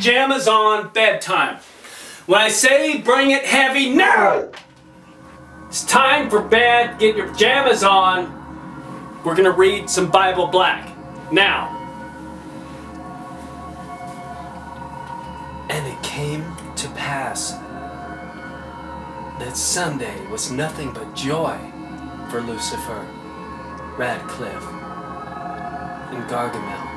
pajamas on bedtime. When I say bring it heavy, no! It's time for bed, get your pajamas on. We're gonna read some Bible Black. Now. And it came to pass that Sunday was nothing but joy for Lucifer, Radcliffe, and Gargamel.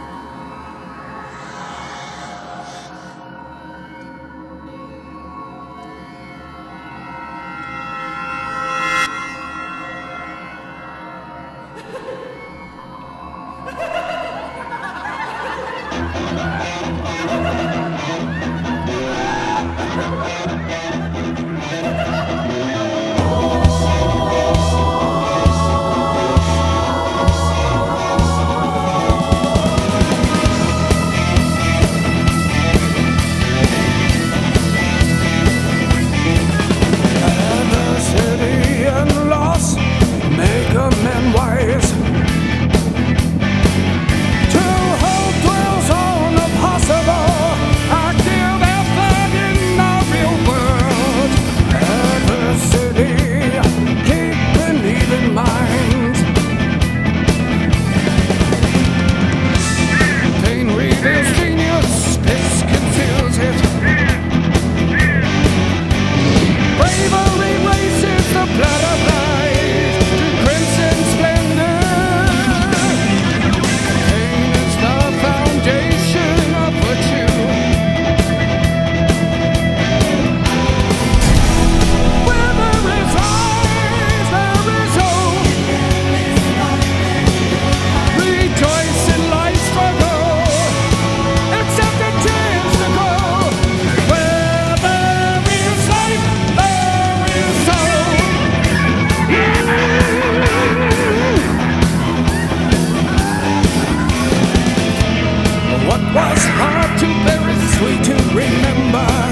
What was hard to bear is sweet to remember.